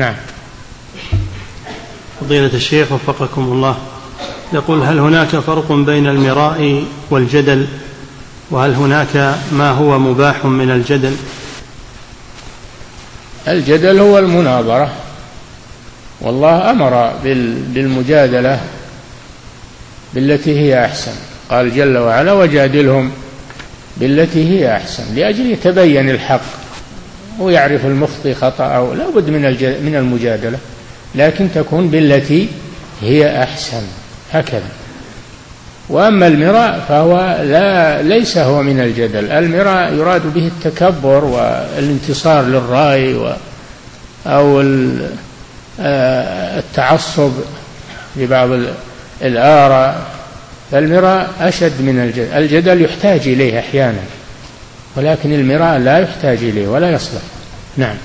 نعم. فضيلة الشيخ وفقكم الله يقول هل هناك فرق بين المراء والجدل؟ وهل هناك ما هو مباح من الجدل؟ الجدل هو المناظرة والله أمر بالمجادلة بالتي هي أحسن. قال جل وعلا وجادلهم بالتي هي أحسن لأجل يتبين الحق. ويعرف المخطي خطأه لا بد من من المجادلة لكن تكون بالتي هي أحسن هكذا. وأما المراء فهو لا ليس هو من الجدل. المراء يراد به التكبر والانتصار للرأي و أو آه، التعصب لبعض الآراء. فالمراء أشد من الجدل. الجدل يحتاج إليه أحيانا ولكن المراء لا يحتاج إليه ولا يصلح. نعم